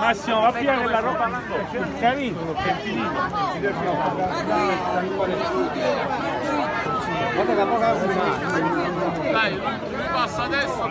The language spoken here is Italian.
Massimo, va via quella roba là. Capito? Che è finito. Guarda che poca Dai, lui passa adesso.